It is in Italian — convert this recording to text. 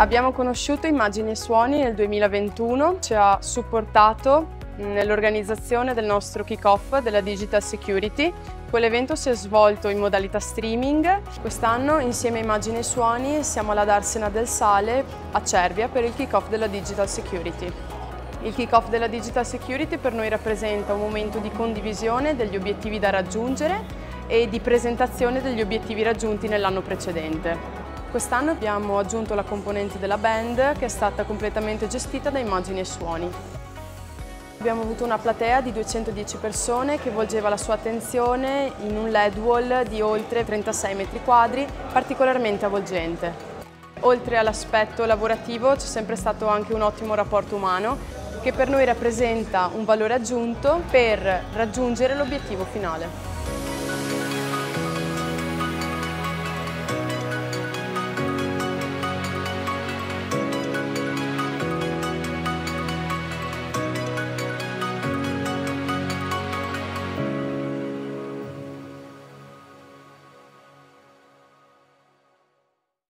Abbiamo conosciuto Immagini e Suoni nel 2021, ci ha supportato nell'organizzazione del nostro kick-off della Digital Security. Quell'evento si è svolto in modalità streaming. Quest'anno insieme a Immagini e Suoni siamo alla Darsena del Sale a Cervia per il kick-off della Digital Security. Il kick-off della Digital Security per noi rappresenta un momento di condivisione degli obiettivi da raggiungere e di presentazione degli obiettivi raggiunti nell'anno precedente. Quest'anno abbiamo aggiunto la componente della band che è stata completamente gestita da immagini e suoni. Abbiamo avuto una platea di 210 persone che volgeva la sua attenzione in un LED wall di oltre 36 metri quadri, particolarmente avvolgente. Oltre all'aspetto lavorativo c'è sempre stato anche un ottimo rapporto umano che per noi rappresenta un valore aggiunto per raggiungere l'obiettivo finale.